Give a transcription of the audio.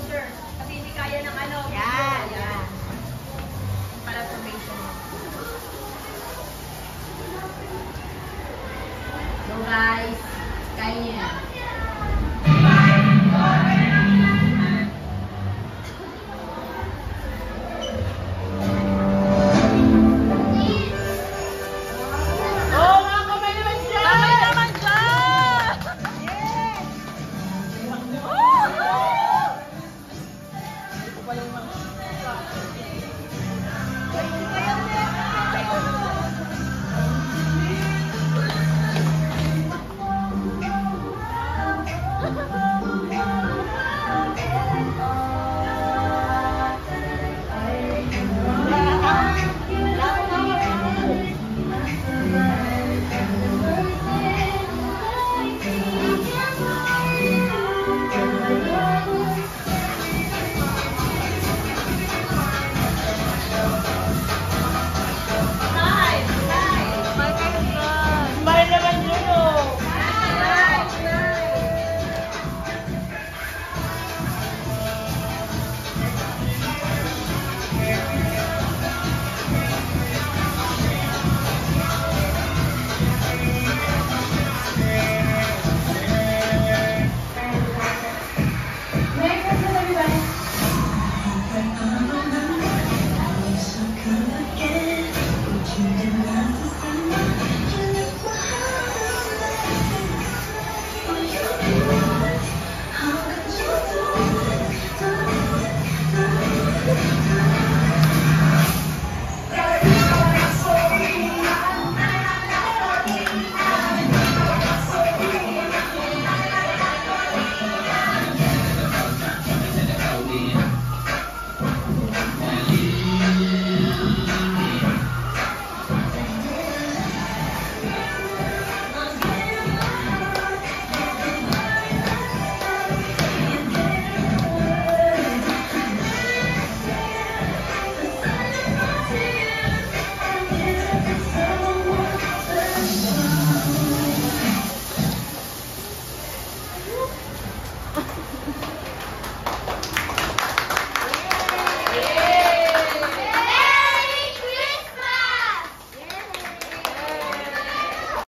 closer. Kasi hindi kaya ng ano. Yan, yan. Para sa patient. So guys, kaya niya. 欢迎。